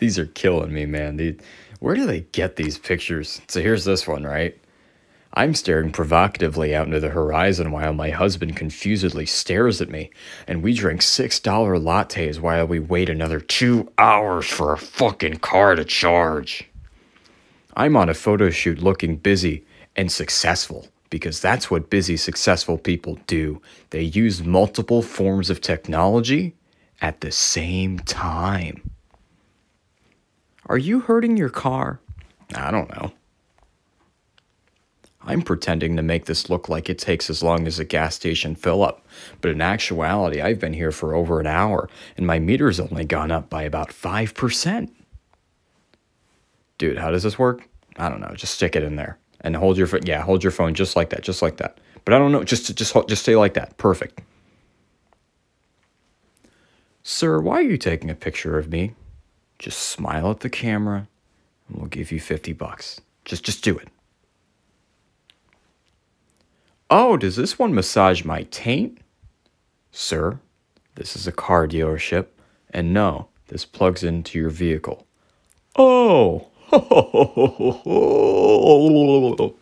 these are killing me, man. These, where do they get these pictures? So here's this one, right? I'm staring provocatively out into the horizon while my husband confusedly stares at me, and we drink $6 lattes while we wait another two hours for a fucking car to charge. I'm on a photo shoot looking busy and successful because that's what busy, successful people do. They use multiple forms of technology at the same time. Are you hurting your car? I don't know. I'm pretending to make this look like it takes as long as a gas station fill up, but in actuality, I've been here for over an hour and my meter's only gone up by about 5%. Dude, how does this work? I don't know. Just stick it in there and hold your phone. Yeah, hold your phone just like that, just like that. But I don't know. Just just just stay like that. Perfect. Sir, why are you taking a picture of me? Just smile at the camera and we'll give you 50 bucks. Just just do it. Oh, does this one massage my taint? Sir, this is a car dealership, and no, this plugs into your vehicle. Oh!